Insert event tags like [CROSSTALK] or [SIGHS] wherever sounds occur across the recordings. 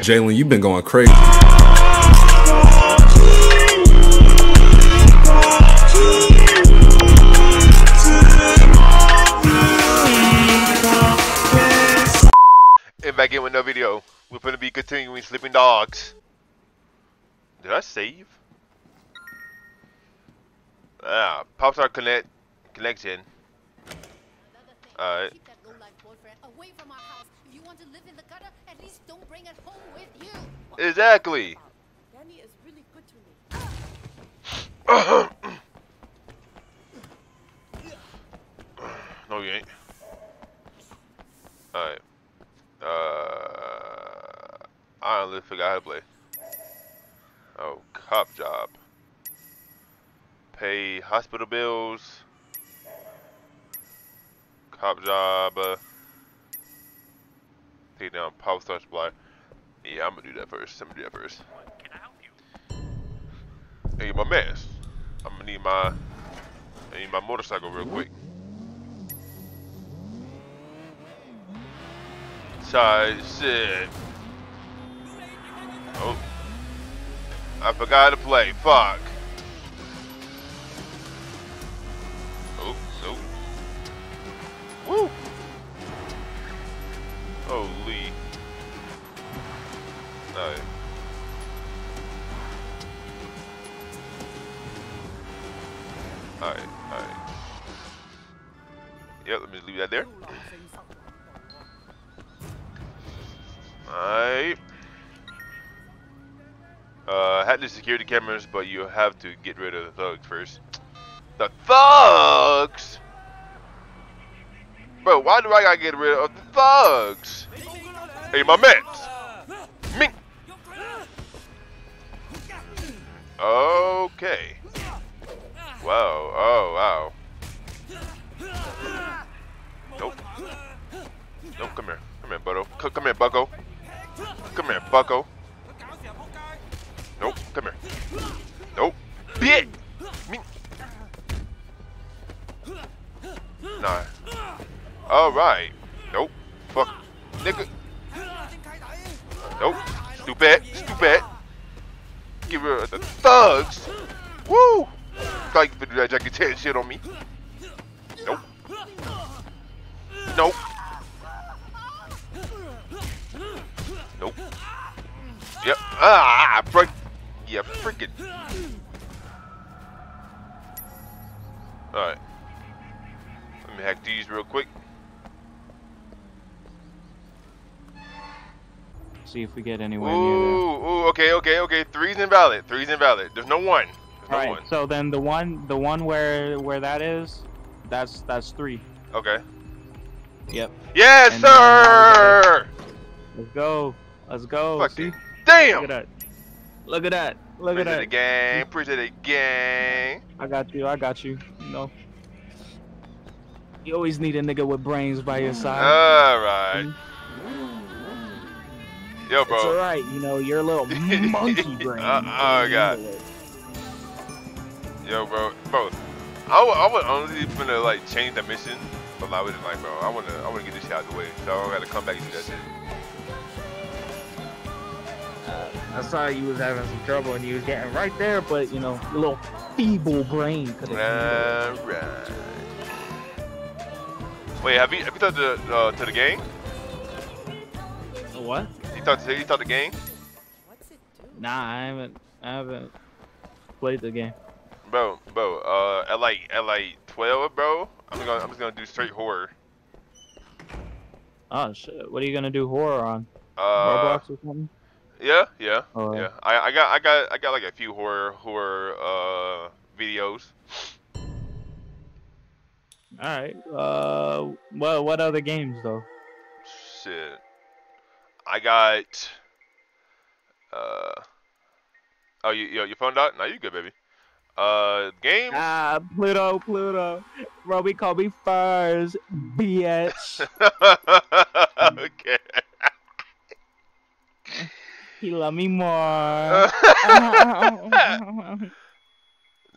Jalen, you've been going crazy. And back in with no video. We're gonna be continuing Sleeping Dogs. Did I save? Ah, Popstar Connect connection. Alright. Exactly. [COUGHS] No, you ain't. Alright. Uh, I honestly forgot how to play. Oh, cop job. Pay hospital bills. Cop job. Uh, take down power star supply. Yeah, I'm gonna do that first. I'm gonna do that first. Hey, my mask. I'm gonna need my. I need my motorcycle real quick. Side shit. Oh. I forgot to play. Fuck. Alright. Alright, alright. Yep, let me leave that there. Alright. Uh, had the security cameras, but you have to get rid of the thugs first. The thugs! Bro, why do I gotta get rid of the thugs? Hey, my mans! Okay. Wow, oh, wow. Nope. Nope, come here. Come here, Bucko. Come here, Bucko. Come here, Bucko. Nope, come here. Nope. Bitch! Me. Nah. Alright. Nope. Fuck. Nigga. Nope. Stupid. Stupid. Give her the thugs. Woo! Thought you that Jackie Chan shit on me. Nope. Nope. Nope. Yep. Ah, break. Yeah, freaking. Alright. Let me hack these real quick. See if we get anywhere Ooh, near ooh, okay, okay, okay. Three's invalid. Three's invalid. There's no one. There's no Alright, one. so then the one the one where where that is, that's that's three. Okay. Yep. Yes, And then now we sir! Let's go. Let's go. Fucking See? Look damn! at that. Look at that. Look at Appreciate that. the gang. Appreciate the gang. I got you. I got you. You know. You always need a nigga with brains by your side. Alright. Mm-hmm. Yo, bro. It's bro. alright, you know, you're a little [LAUGHS] monkey brain. Uh, oh, God. Yo, bro. Bro. I would, I would honestly finna like change the mission, but I was just like, bro, I wanna, I wanna get this shit out of the way, so I don't gotta come back and do that shit. I saw you was having some trouble and you was getting right there, but you know, your little feeble brain could have. Wait, have you have you talked to uh, to the gang? What? You thought you talked to the game? What's it do? Nah, I haven't. I haven't played the game. bro, bro. Uh, at like at like twelve, bro. I'm gonna I'm just gonna do straight horror. Oh shit! What are you gonna do horror on? Uh, Roblox or something? yeah, yeah, Oh. yeah. I I got I got I got like a few horror horror uh videos. All right. Uh, well, what other games though? Shit. I got. Uh. Oh, you yo, your phone died? No, you good, baby. Uh, game. Ah, Pluto, Pluto. Bro, we call me first, bitch. [LAUGHS] okay. he love me more. [LAUGHS] nah,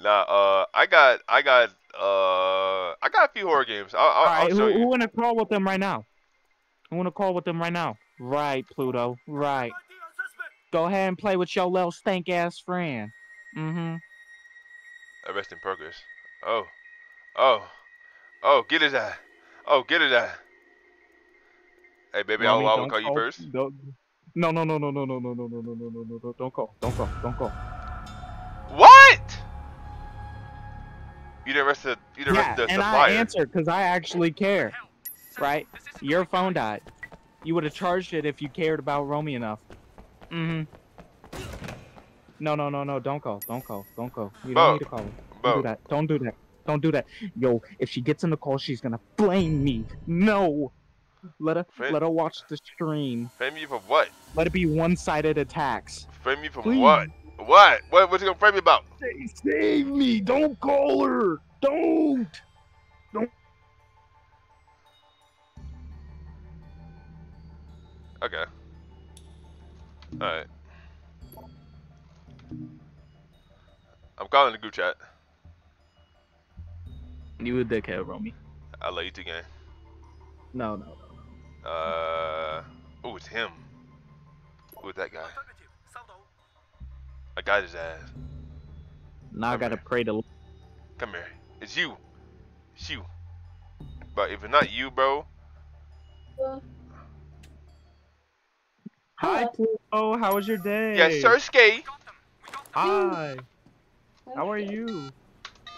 uh, I got, I got, uh, I got a few horror games. I'll, I'll, All I'll show who, who you. wanna call with them right now? Who wanna call with them right now? Right, Pluto. Right. Go ahead and play with your little stank ass friend. Mm-hmm. Arrest in progress. Oh. Oh. Oh, get his eye. Oh, get his eye. Hey, baby, I'll, Mommy, I'll don't call you first. don't- No, no, no, no, no, no, no, no, no, no, no, no, no, no, don't call, don't call, don't call. What? You didn't arrest the, you didn't Yeah, arrest the and I supplier. answered because I actually care, right? Your phone died. You would have charged it if you cared about Romie enough. Mm-hmm. No, no, no, no, don't call, don't call, don't call. You Bo, don't need to call her. Don't Bo. do that. Don't do that. Don't do that. Yo, if she gets in the call, she's gonna blame me. No. Let her Friend- let her watch the stream. Frame you for what? Let it be one-sided attacks. Frame you for Please. what? What? What? What's he gonna frame you about? Say, save me! Don't call her! Don't! Okay. Alright. I'm calling the group chat. You a dickhead, Romie. I love you too, gang. No, no, no. Uh. Oh, it's him. Who is that guy? I got his ass. Now I gotta pray to. Come here. It's you. It's you. But if it's not you, bro, Hi, Pluto. How was your day? yes, sir, skate. Hi. How are you?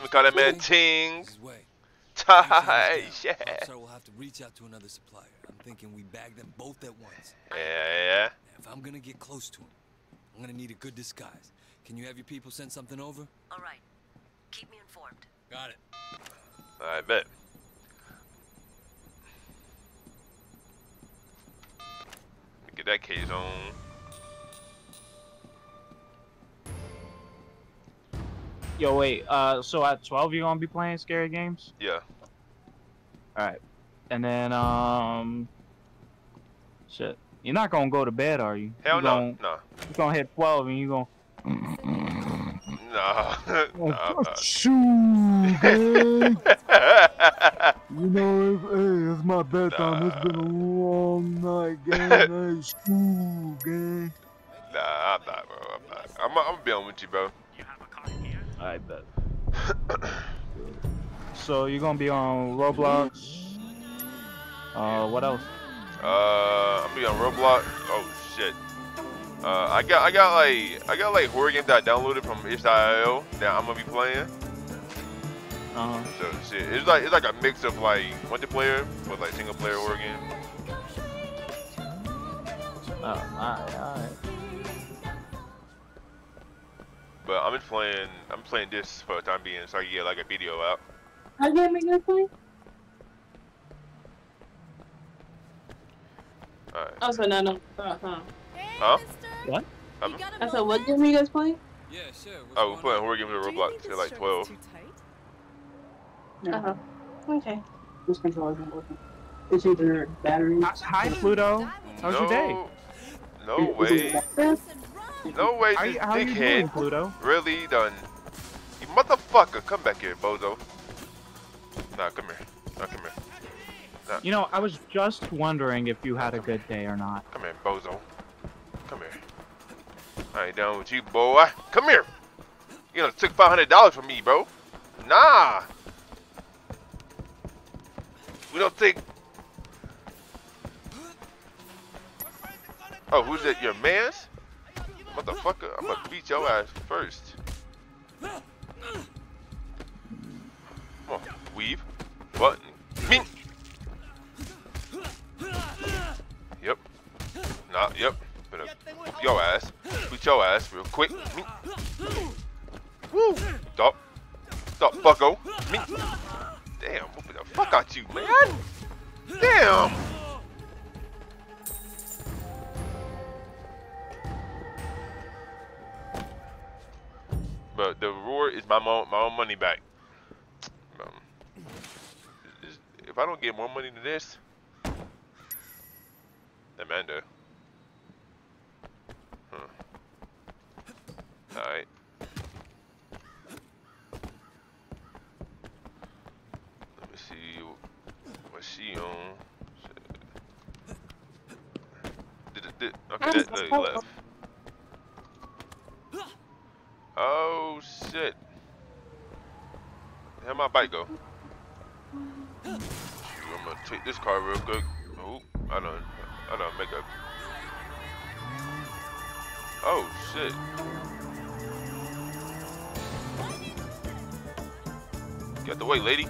We call that man Ting. This way. [LAUGHS] Tie. Yeah. So we'll have to reach out to another supplier. I'm thinking we bag them both at once. Yeah, yeah. If I'm gonna get close to him, I'm gonna need a good disguise. Can you have your people send something over? All right. Keep me informed. Got it. I bet. Get that case on. Yo, wait. Uh, so at 12 you gonna be playing scary games? Yeah. All right. And then um, shit. You're not gonna go to bed, are you? Hell you no. Gonna, No. you gonna hit 12 and you gonna. No. no. Shoo, gang. You know, it's, hey, it's my bedtime. It's been a long night, gang. [LAUGHS] Hey, shoo, gang. Nah, I'm not, bro. I'm not. I'm, I'm gonna be on with you, bro. I bet. [COUGHS] so you're gonna be on Roblox. Uh, what else? Uh, I'm gonna be on Roblox. Oh shit. Uh, I got, I got like, I got like horror games that I downloaded from itch.io that I'm gonna be playing. Uh, So shit, it's like, it's like a mix of like multiplayer with like single player horror game. oh, alright, alright. But I'm just playing, I'm playing this for the time being, so I can get like a video out. How you make that point? Alright. Oh, so no, no. Uh, huh. Hey, Huh? What? You got a I said, what game are you guys playing? Yeah, sure. What's Oh, we're playing horror games with Roblox think at like 12. Too? Uh huh. Okay. This controller's not working. It's either batteries. Hi, Pluto. How's no, your day? No Is way. batteries? No way, How, this you- how you doing, Pluto? really done. You motherfucker, come back here, bozo. Nah, come here. Nah, come here. You know, I was just wondering if you had a good day or not. Come here, bozo. Come here. I ain't down with you, boy. Come here. You know, took five hundred dollars from me, bro. Nah. We don't take. Oh, who's that? Your man's? Motherfucker, I'm gonna beat your ass first. Come on, weave, button, me. Yep. Nah, yep. Better whoop your ass. Beat your ass real quick. Me. Woo! Stop. Stop, fucko. Me. Damn, fuck out you, man. Damn. But the reward is my mo my own money back. Um, if I don't get more money than this, Amanda. Huh. Alright. Let me see what she on. Shit. Did it, did, okay, that, that left. Oh shit. How my bike go? I'm gonna take this car real quick. Oh, I don't, I don't make a. Oh shit. Get the way, lady.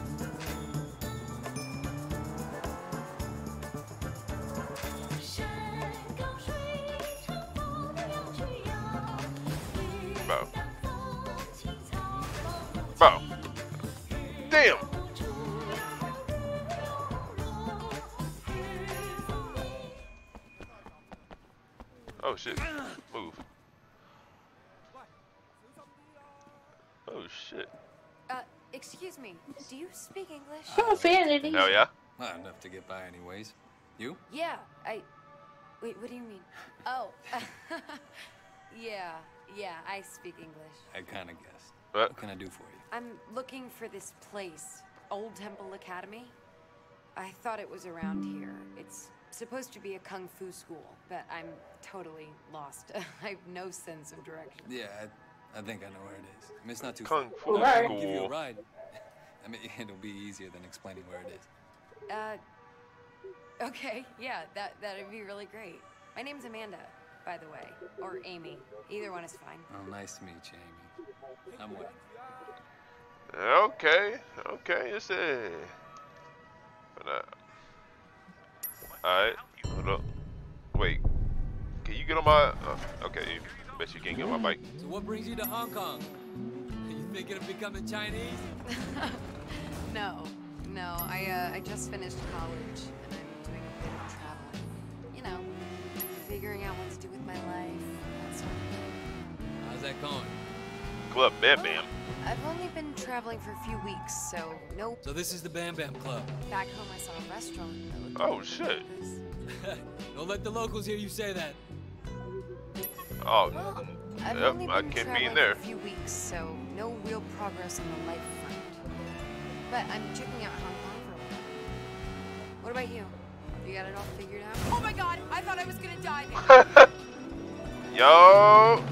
Profanity. Hell yeah. Not enough to get by, anyways. You? Yeah, I. Wait, what do you mean? Oh. [LAUGHS] yeah, yeah, I speak English. I kind of guessed. What? What can I do for you? I'm looking for this place, Old Temple Academy. I thought it was around here. It's supposed to be a kung fu school, but I'm totally lost. [LAUGHS] I have no sense of direction. Yeah, I, I think I know where it is. I mean, it's not too Kung far. Fu I can give you a School. ride. I mean, [LAUGHS] it'll be easier than explaining where it is. Uh, okay, yeah, that that'd be really great. My name's Amanda, by the way, or Amy. Either one is fine. Oh, nice to meet you, Amy. I'm waiting. Okay. Okay. It's a. But, uh, Alright. Hold up. Wait. Can you get on my? Uh, okay. Bet you can't get on my bike. So what brings you to Hong Kong? Are [LAUGHS] You thinking of becoming Chinese? [LAUGHS] No, no, I uh, I just finished college and I'm doing a bit of traveling. You know, figuring out what to do with my life. That sort of thing. How's that going? Club Bam Bam. I've only been traveling for a few weeks, so no. So this is the Bam Bam Club. Back home, I saw a restaurant. That Oh, shit. this. [LAUGHS] Don't let the locals hear you say that. Oh. Well, I've Yep, only I can't be in traveling there. For a few weeks, so no real progress on the life front. But I'm checking out Hong Kong for a while. What about you? You got it all figured out? Oh my god! I thought I was gonna die. [LAUGHS] Yo.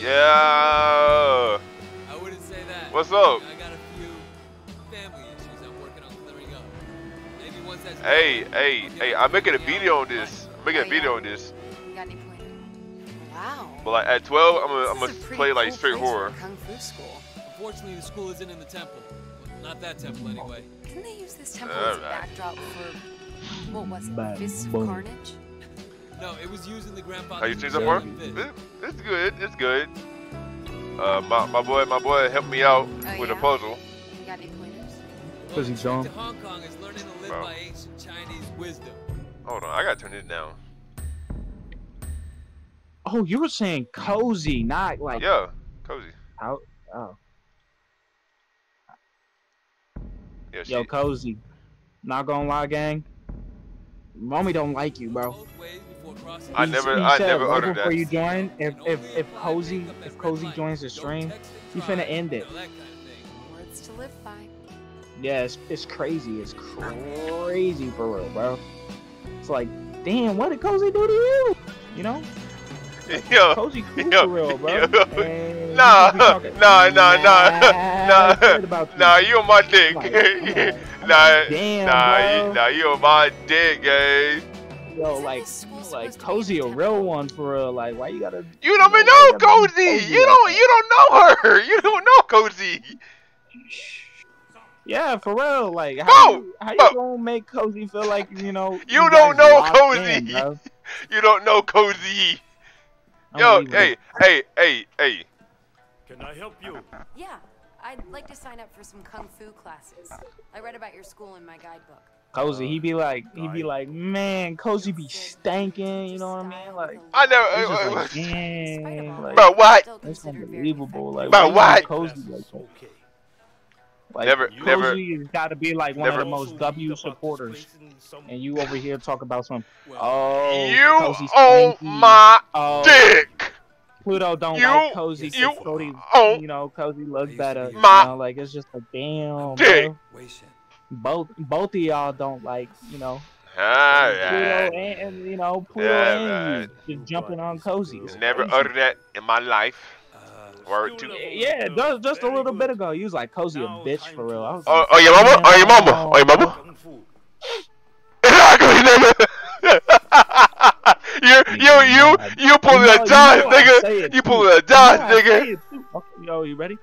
Yeah. I wouldn't say that. What's up? I got a few family issues I'm working on clearing up. Maybe once that's Hey, hey, hey! I'm making a video on this. I'm making a Oh, video on this. You got any pointers? Wow. But like at 12, I'm gonna, I'm gonna is a pretty play like cool straight horror. a Kung fu school. Unfortunately, the school isn't in the temple. Not that temple, anyway. Didn't they use this temple as a Alright. backdrop for what was it? Bad Fists of boom. Carnage? No, it was using the grandfather. How you seen so far? It's good. It's good. Uh, my, my boy, my boy helped me out Oh, with a yeah? puzzle. You got any pointers? Cause he's dumb. Hong Kong is learning to live Bro. by ancient Chinese wisdom. Hold on, I gotta turn it down. Oh, you were saying cozy, not like Yeah, cozy. How? Oh, Yeah, she. yo, cozy. Not gonna lie, gang. Mommy don't like you, bro. Both ways before crossing. I He- never- he I said never right uttered before that. you join, if if if cozy if cozy joins the stream, text and he drive, finna end it. you know, that kind of thing. Words to live by. yeah, it's, it's crazy. It's crazy for real, bro. It's like, damn, what did cozy do to you? You know, [LAUGHS] Yo, cozy cool [LAUGHS] yo, real, bro. yo. And Nah, just be talking [LAUGHS] nah, nah, nah, nah, you. nah, you on my dick. Like, on. nah, Damn, nah, bro. you, nah, you on my dick, guys. Yo, like, like supposed to be cozy a real one for real. Like, why you gotta? You don't even know you Cozy. You don't, you don't know her. You don't know Cozy. Yeah, for real. Like, how Bro, you, how you bro. gonna make cozy feel like you know? You guys don't know Cozy. in. You don't know Cozy. Yo, hey, hey, hey, hey. Can I help you? Yeah, I'd like to sign up for some kung fu classes. I read about your school in my guidebook. Cozy, he be like, he be like, man, Cozy be stanking. You know what I mean? Like, I never. it's just uh, like, uh, dang, like, Bro, what? That's unbelievable. Like, Bro, why what? Cozy like that? okay. Like, Never- Cozy never- has got to be like one never- of the most W read about this supporters. place in some And you over here talk about some, Well, oh, You Cozy own my oh, dick. Pluto don't You- like Cozy. you Cody, own you know, Cozy looks better. be- You My know, like it's just a damn. dick. Bro. Both both of y'all don't like, you know, ah, Pluto Alright. and, and you know Pluto Yeah, and right. you just jumping on Cozy. Never uttered that in my life. Word to- Yeah, just just a little bit ago, you was like cozy a bitch for real. I to- was Oh, like, oh, your mama? Oh, your mama? Oh, your mama? [LAUGHS] Exactly, nigga. you, you, you, you pulling You know- a you Josh, know I say nigga. You too. pulling a You Josh, know I say nigga. it too. Okay, Yo, you ready?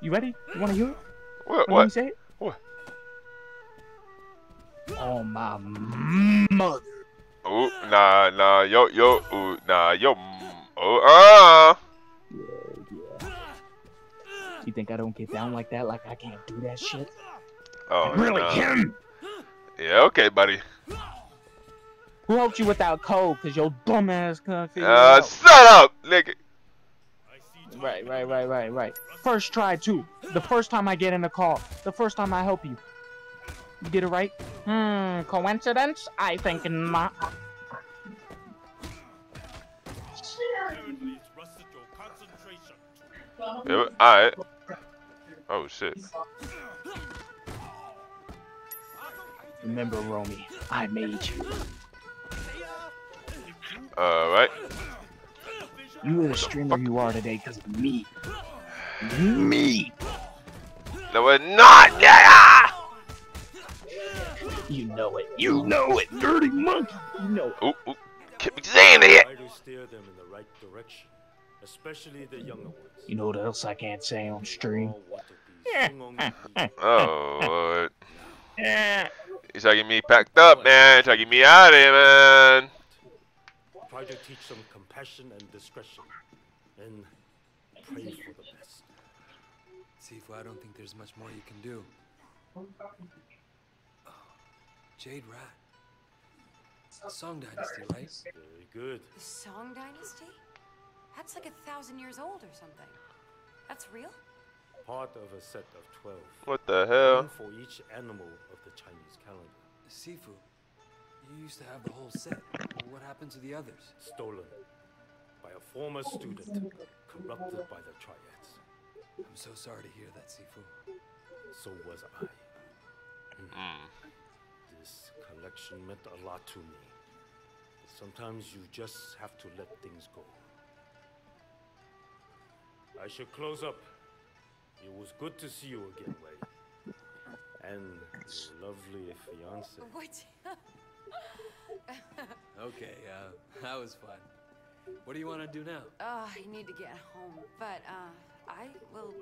You ready? You wanna hear it? What? Let me What? say it? What? Oh my mother. Ooh, nah, nah, yo, yo, ooh, nah, yo, mm, oh, uh. You think I don't get down like that? Like I can't do that shit? Oh, really nah. him? Yeah, okay, buddy. Who helped you with that code? Cause your dumb ass couldn't figure Uh, it out. shut up, nigga. I see time Right, right, right, right, right. First try too. The first time I get in the call. The first time I help you. You did it right? Hmm, coincidence? I think not. Yeah, alright. Oh, shit. Remember, Romie, I made you. Alright. You are the streamer you are today because of me. Me! No, we're not, yeah! You know it. You know it, dirty monkey. You know it. Ooh, ooh. Keep me saying it. Try to steer them in the right direction, especially the younger ones. You know what else I can't say on stream? All want to be sung on [LAUGHS] the Oh, Lord. Eh. You trying to get me packed up, man. Trying to get me out of here, man. Try to teach some compassion and discretion, and pray for the best. Sifu, I don't think there's much more you can do. Oh, Jade Rat. Song Dynasty, right? Very good. The Song Dynasty? That's like a thousand years old or something. That's real? Part of a set of 12. What the One hell? for each animal of the Chinese calendar. Sifu, you used to have the whole set. What happened to the others? Stolen by a former student, corrupted by the triads. I'm so sorry to hear that, Sifu. So was I. Mm. This collection meant a lot to me. But sometimes you just have to let things go. I should close up. It was good to see you again, Wei. And your lovely fiance. What? [LAUGHS] Okay, uh, that was fun. What do you want to do now? Oh, I need to get home, but uh, I will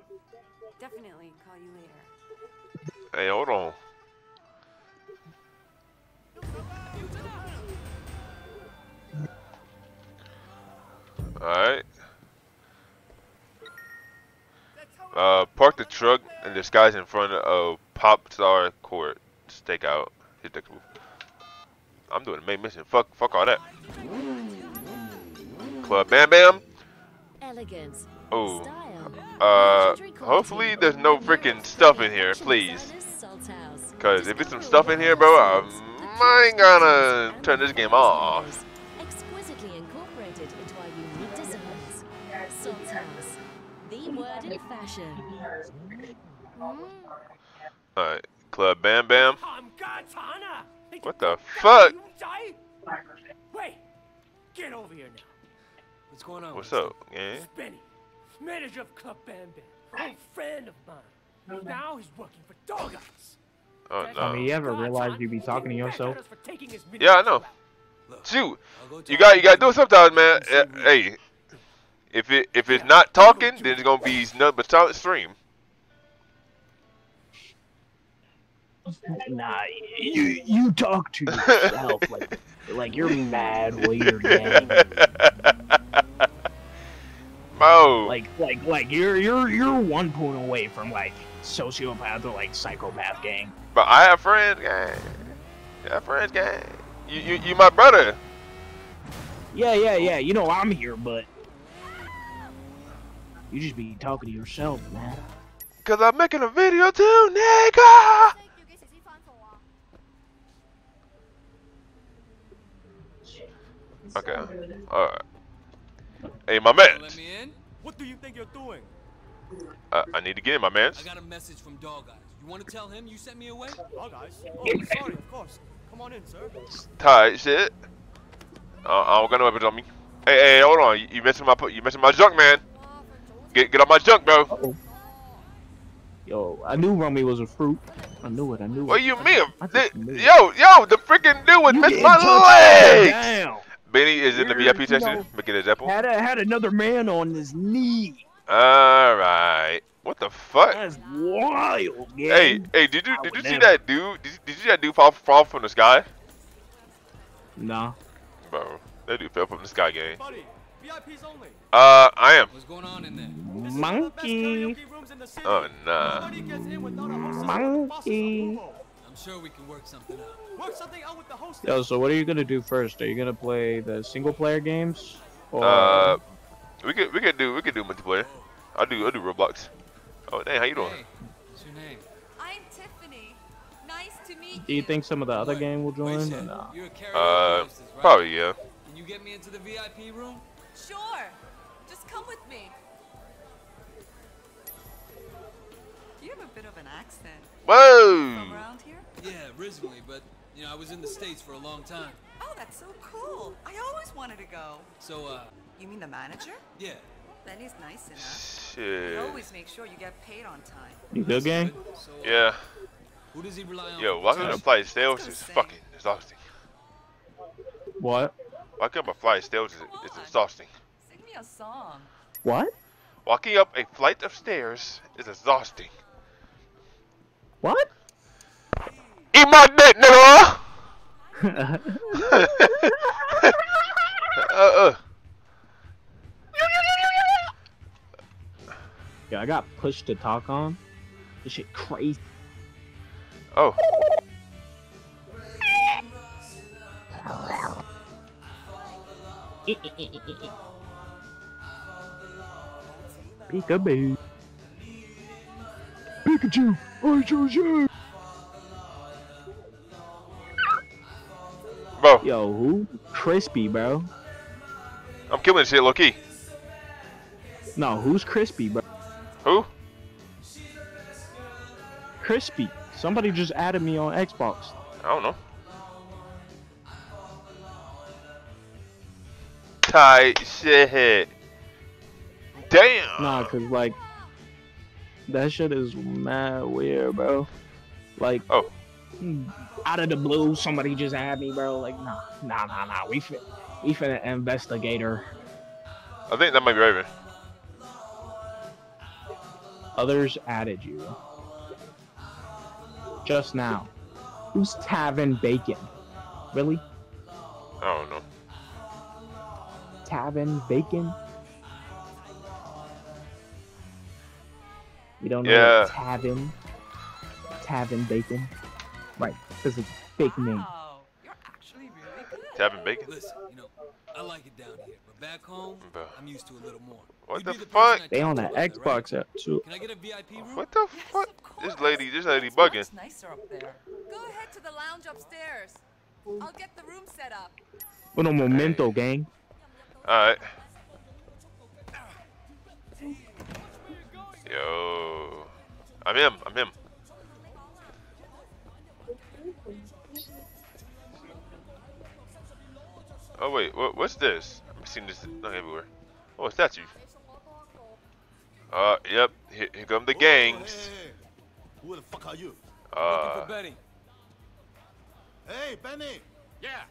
definitely call you later. Hey, hold on. Alright. Uh, park the truck and disguise in front of Pop Star Court Stakeout. Hit the I'm doing the main mission. Fuck, fuck all that. Club Bam Bam. Elegance. Oh. Uh, hopefully there's no freaking stuff in here, please. designers, Salt House. Cause if it's some stuff in here, bro, I might gonna turn this game off. Fashion. Mm. Alright, Club Bam Bam. What the fuck? Wait, get over here now. What's going on? What's up, gang? Benny, manager of Club Bam Bam, old friend of mine. Now he's working for Dog Eyes. Oh no. I mean, you ever realize you be talking to yourself? Yeah, I know. Dude, you got you got to do it sometimes, man. Hey, if it if it's not talking, then it's gonna be nothing but silent stream. Nah, you you talk to [LAUGHS] yourself like like you're mad weird, gang. Bro, Like like like you're you're you're one point away from like sociopath or like psychopath gang. but I have friends, gang. I have friends, gang. You you you my brother. Yeah, yeah, yeah. You know I'm here, but you just be talking to yourself, man. Cause I'm making a video too, nigga! Okay. Alright. Hey, my man. Let me in? What do you think you're doing? Uh, I need to get in, my man. I got a message from Dog Eyes. You want to tell him you sent me away? Dog Eyes? Oh, sorry, of course. Come on in, sir. Tight shit. Uh, I don't got no weapons on me. Hey, hey, hold on. You, you missing my you missing my junk, man. Get get on my junk, bro. Uh -oh. Yo, I knew Rummy was a fruit. I knew it. I knew it. What you mean? The, yo, yo, the freaking dude with missed my legs. Benny is in the VIP section know, making his. Had, a, had another man on his knee. All right. What the fuck? That's wild. Man. Hey, hey, did you did you see never. that dude? Did you, did you, see that dude fall, fall from the sky? Nah. Bro, that dude fell from the sky, gang. VIPs only. Uh, I am. What's going on in there? Monkey. Oh nah. Nobody gets in without a hostess Monkey. I'm sure we can work something out. Work something out with the hostess. Yo, so what are you gonna do first? Are you gonna play the single player games? Or Uh, we could we could do we could do multiplayer. I do I do Roblox. Oh dang, how you doing? Hey, what's your name? I'm Tiffany. Nice to meet you. do you think some of the other Wait, game will wait, join? Or Seth, nah? You're a karaoke Uh, hostess, right? probably yeah. Can you get me into the VIP room? Sure. Just come with me. You have a bit of an accent. Whoa! From around here? Yeah, originally, but you know I was in the states for a long time. Oh, that's so cool. I always wanted to go. So uh, You mean the manager? yeah. Then he's nice enough. He always makes sure you get paid on time. You good, gang? So, uh, Yeah. Who does he rely on? Yo, for why come a protection? flight of stairs gonna is fucking exhausting? What? Why come a flight of stairs is, is Come on. exhausting? Sing me a song. What? Walking up a flight of stairs is exhausting. What? Eat my dick, nigga! [LAUGHS] uh, uh. yeah, I got pushed to talk on. This shit crazy. Oh. Peekaboo. Pikachu, I chose you. Bro, Yo, who? Crispy, bro. I'm killing shit low key. No, who's Crispy, bro? Who? Crispy. Somebody just added me on Xbox. I don't know. Tight shit. Damn. Nah, cause like that shit is mad weird, bro. Like, Oh. Hmm, out of the blue, somebody just added me, bro. Like, nah, nah, nah, nah. We fin, we finna investigator. I think that might be Raven. Others added you. Just now. Who's Tavin Bacon? Really? I don't know. Tavern Bacon? You don't know Yeah. what Tavern? Tavern Bacon? Right, because it's a fake name. Wow, you're actually really good. Tavern bacon? Listen, you know, I like it down here, but back home, Bro. I'm used to a little more. What You'd the fuck? They talk on to the about that. Xbox app too. Can I get a VIP room? What the Yes, fuck? This lady, this lady It's bugging. much nicer up there. Go ahead to the lounge upstairs. I'll get the room set up. Uno momento, gang. Alright. Yo. I'm him. I'm him. Oh wait, what, what's this? I've seen this not everywhere. Oh, a statue. Uh, yep. Here, here come the gangs. Who the fuck are you? Looking Uh, for Benny. Hey, Benny! Yeah.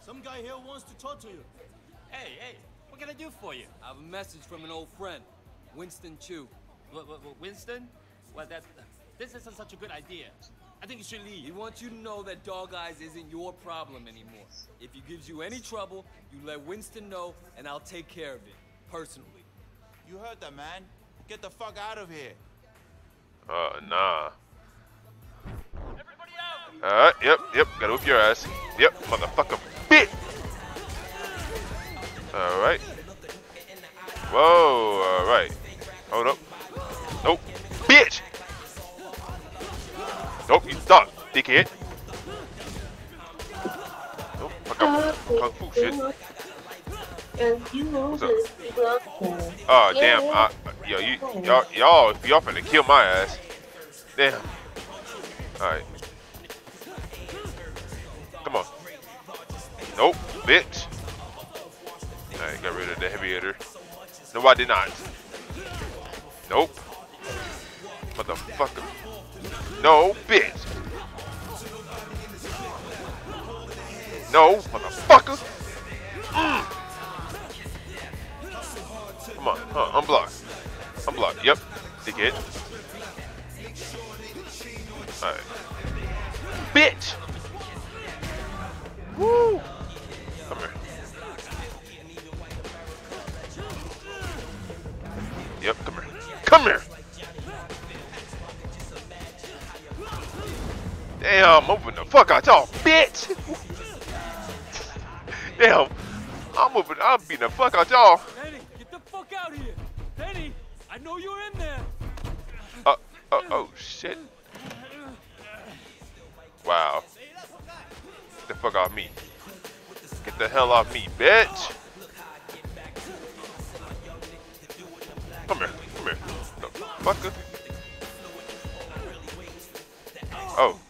Some guy here wants to talk to you. Hey, hey, what can I do for you? I have a message from an old friend, Winston Chu. Winston? Well, that this isn't such a good idea. I think you should leave. He wants you to know that Dog Eyes isn't your problem anymore. If he gives you any trouble, you let Winston know, and I'll take care of it, personally. You heard that, man. Get the fuck out of here. uh, nah. Alright, yep, yep, gotta whoop your ass. Yep, motherfucker, bitch! Alright. Whoa, alright. Hold up. Nope. Bitch! Nope, you thought, dickhead. Nope, fuck up. Uh, Kung Fu shit. What's up? Oh, damn. I, yo, you, y'all, y'all, y'all finna kill my ass. Damn. Alright. Come on. Nope, bitch. Alright, got rid of the heavy hitter. No, I did not. Nope. Motherfucker. No, bitch. No, motherfucker. Mm. Come on, huh, unblock. Unblock, yep. Dickhead. Alright. Bitch! Woo! Damn, I'm moving the fuck out y'all, bitch! [LAUGHS] Damn, I'm moving, I'm beating the fuck out y'all. Benny, get the fuck out here! Benny, I know you're in there! Uh, oh, oh, shit. Wow. Get the fuck off me. Get the hell off me, bitch! Come here, come here. No, fucker. Oh.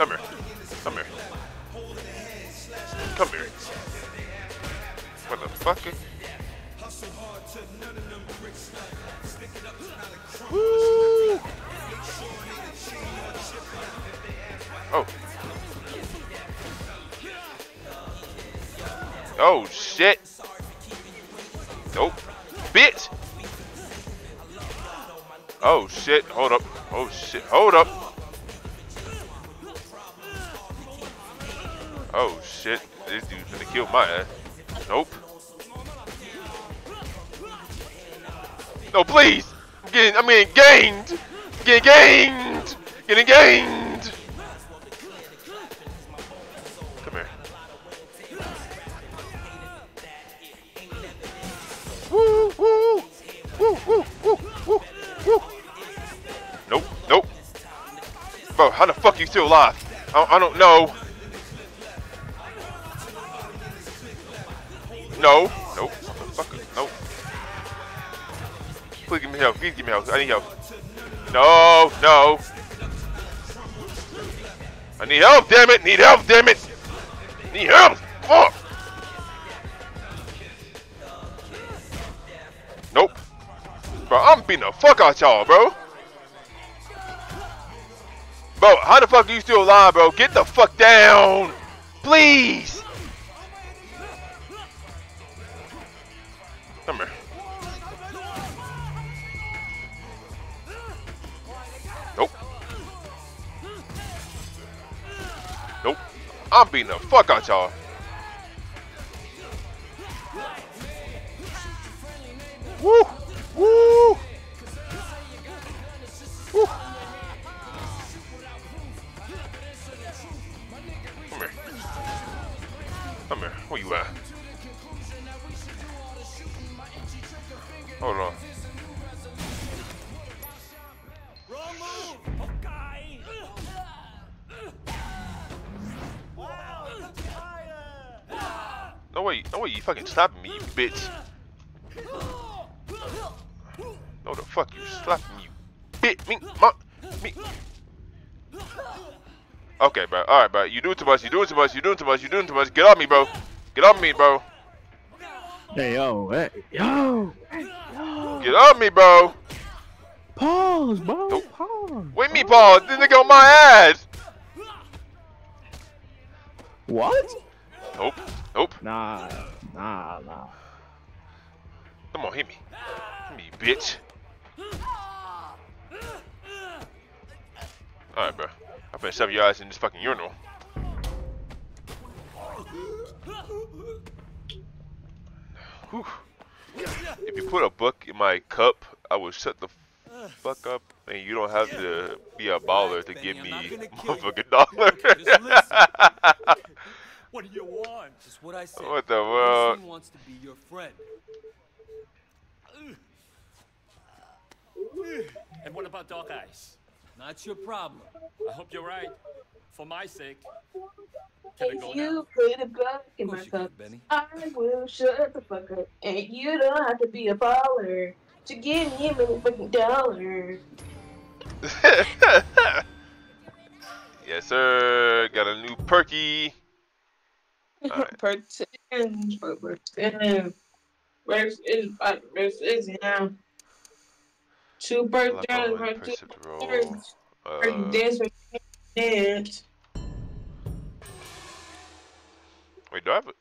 Come here. Come here. Come here. Motherfucker. Woo! Oh. Oh shit. Nope. Bitch. Oh shit. Hold up. Oh shit. Hold up. Oh shit. This dude's gonna kill my ass. Nope. No, please. I'm getting. I'm getting gained. Getting gained. Getting gained. Come here. Woo, woo, woo, woo, woo, woo, woo. Nope, nope. Bro, how the fuck are you still alive? I, I don't know. No, nope, motherfucker, nope. Please give me help, please give me help, I need help. No, no. I need help, damn it, need help, damn it. Need help, fuck. Nope. Bro, I'm beating the fuck out y'all, bro. Bro, how the fuck are you still alive, bro? Get the fuck down. Please. I'm beating the fuck out y'all. You fucking slapping me, you bitch. No the fuck you slapping me, you bitch. Me, my, me. Okay, bro. Alright, bro. You doing too much, you doing too much, you doing too much, you doing too much. Get off me, bro. Get off me, bro. Hey yo, hey yo, hey yo. Get off me, bro. Pause, bro. Pause. Wait me, pause. This nigga on my ass. What? Nope. Nope. Nah, nah, nah. Come on, hit me. Hit me, bitch. Alright, bro. I'm gonna shove your ass in this fucking urinal. Whew. If you put a book in my cup, I will shut the fuck up, and you don't have to be a baller to give me a motherfucking dollar. [LAUGHS] What do you want? Just what I said. What the world? Winston wants to be your friend. [SIGHS] And what about Dog Eyes? Not your problem. I hope you're right. For my sake. Can If you now? put a buck in my cup, I will shut the fuck up. And you don't have to be a baller to give me a motherfucking dollar. [LAUGHS] yes, sir. Got a new perky. Per ten, per ten. Verse is uh, verse is now. Two birth Level right two to roll. births. Uh, Dance dance. wait, do I have a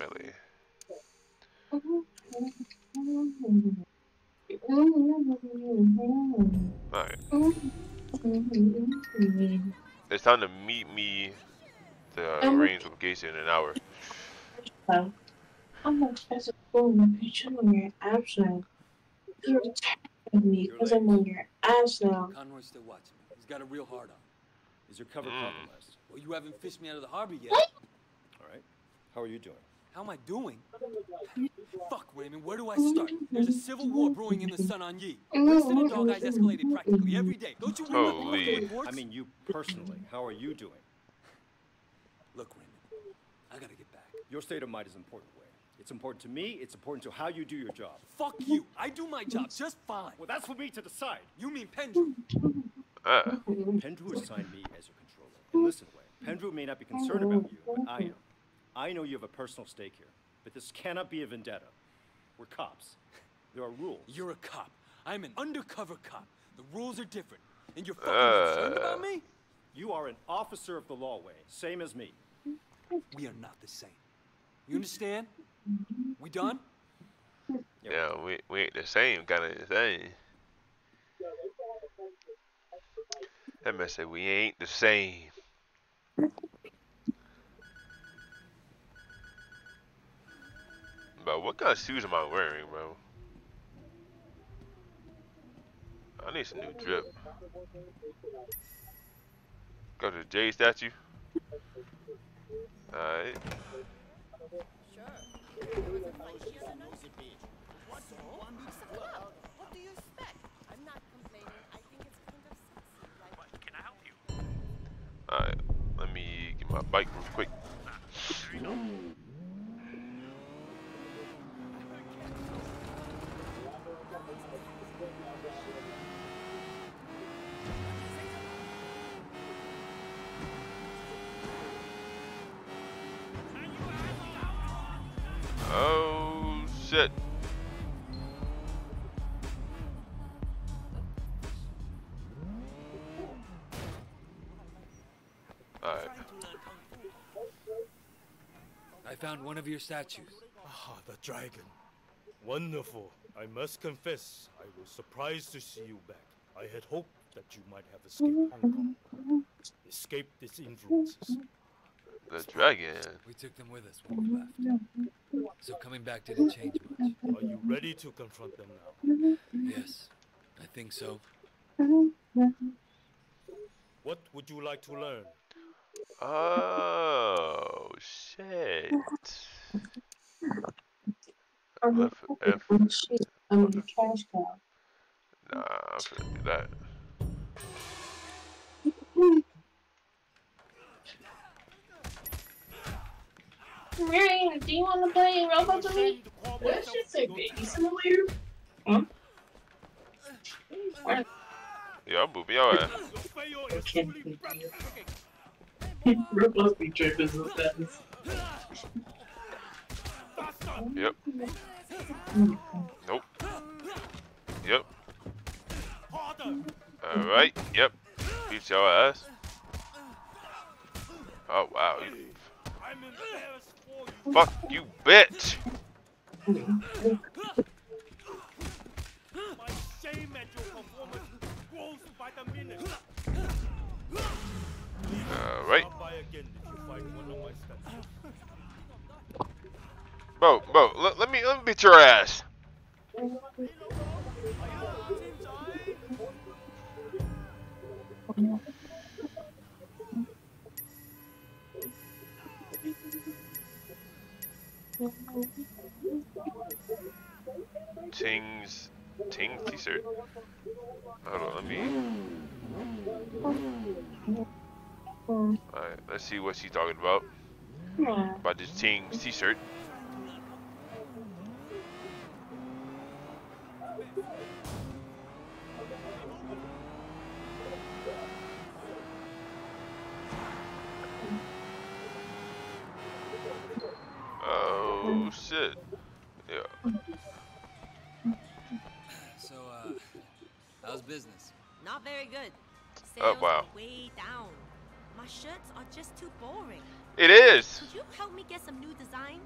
really? Alright. [LAUGHS] It's time to meet me the Um, range location in an hour. I'm not supposed to pull my picture on your apps now. You're attacking me because I'm on your ass now. Conroy's still watching me. He's got a real hard on. Is your cover compromised? Well, you haven't fished me out of the harbor yet. All right. How are you doing? How am I doing? Fuck, Raymond, where do I start? There's a civil war brewing in the Sun On Yee. Winston and Dog Eyes escalated practically every day. Don't you read the Holy. reports? I mean, you personally. How are you doing? Look, Raymond, I gotta get back. Your state of mind is important, Wei. It's important to me. It's important to how you do your job. Fuck you. I do my job just fine. Well, that's for me to decide. You mean Pendrew? Uh, Pendrew assigned me as your controller. And listen, Wei, Pendrew may not be concerned about you, but I am. I know you have a personal stake here, but this cannot be a vendetta. We're cops. There are rules. You're a cop. I'm an undercover cop. The rules are different. And you're fucking concerned Uh. about me? You are an officer of the law, Wei, same as me. We are not the same. You understand? We done? yeah, we, we ain't the same kind of thing. That man said we ain't the same. Bro, what kind of shoes am I wearing, bro? I need some new drip. Go to the J statue. Alright. What do you expect? I'm not complaining. I think it's kind of sexy. Like, Can I help you? Alright. Let me get my bike real quick. Shit. Alright. I found one of your statues. Ah, the dragon. Wonderful. I must confess, I was surprised to see you back. I had hoped that you might have escaped Hong Kong, escaped its influences. The dragon. We took them with us when we left. So coming back didn't change much. Are you ready to confront them now? Yes, I think so. What would you like to learn? Oh shit. I'm F F shit. I'm a cash cow. Nah, I'm finna do that. Marion, do you want to play Roblox with me? That shit say baby simulator. Huh? Yeah, I'm moving your ass. Roblox be tripping sometimes. Yep. Nope. Yep. Alright, yep. Beat your ass. Oh wow. You... Fuck you, bitch! Alright. Bro, let, let me let me beat your ass. Ting's Ting t-shirt. Hold on, let me. Alright, let's see what she's talking about. About this Ting's t-shirt. How's business? Not very good. Oh, wow. way down. My shirts are just too boring. It is. Could you help me get some new design?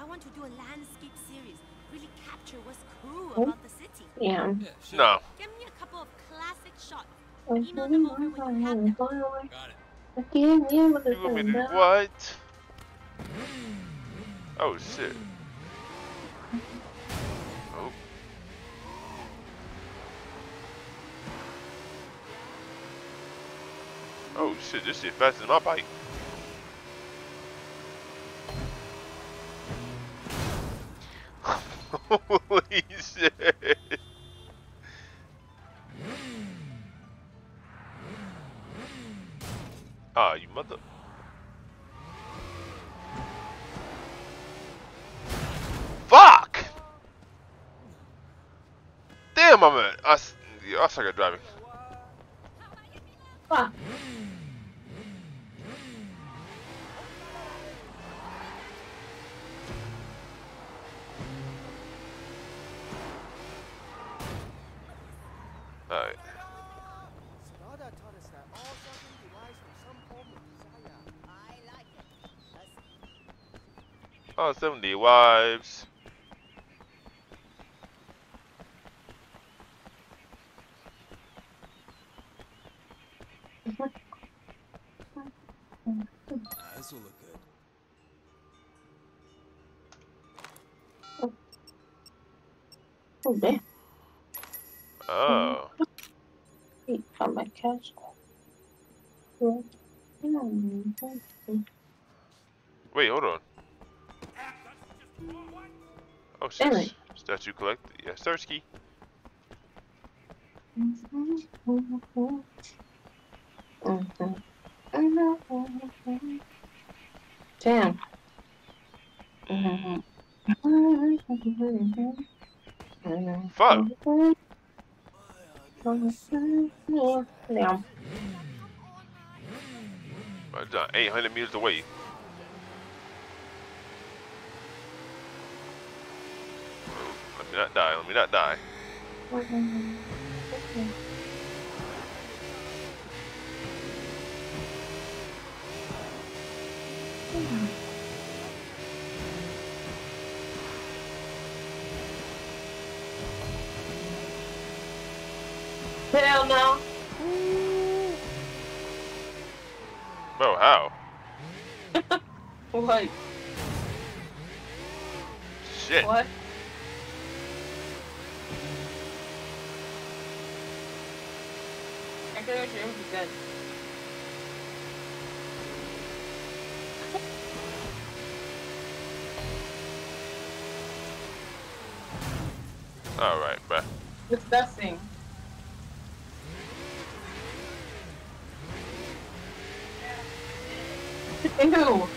I want to do a landscape series. Really capture what's cool about the city. Yeah. No. Give me a couple of classic shots. Email them over when you have them. Got it. Give me You want me to do what? Oh shit. Oh shit, this shit faster than my bike. [LAUGHS] Holy shit. Ah, you mother. Fuck! Damn, I'm a. I, I suck at driving. Fuck. Alright. Oh, 70 wives. This will look good. Oh, damn. Oh. Eat from my. Wait, hold on. Oh, Damn shit. it. Statue collected. Yeah, Starsky. Damn. Fuck. Damn. Right down 800 meters away. Let me not die. Let me not die. Hell no. Bro, how? [LAUGHS] What? Shit. What? I it would be good. Alright, bruh. Disgusting. Ew.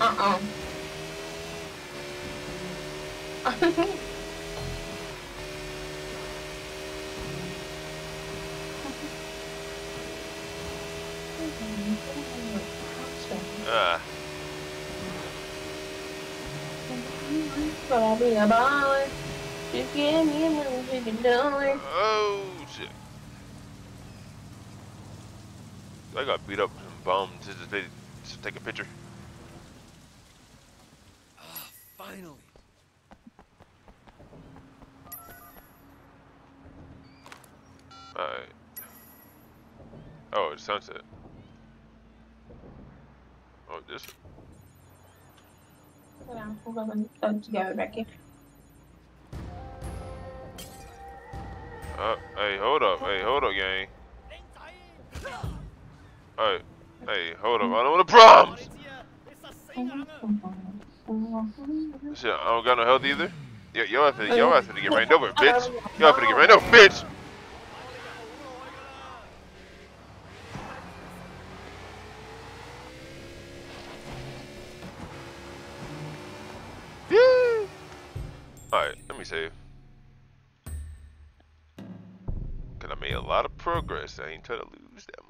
Uh-uh. Ah. Gonna be a give me dollar. Oh, shit. I got beat up some bums. Just, they, just take a picture. Finally. Alright. Oh, it's sunset. Oh, this. Hold on, hold on, let me together back here. Uh, hey, hold up. Hey, hold up, gang. Hey, hey, hold up. I don't want the problems. Shit, I don't got no health either. Yo, yo, have to, yo, have to get ran over, bitch. Yo, have to get ran over, bitch. Yeah. Alright, let me save. Cause I made a lot of progress. I ain't trying to lose that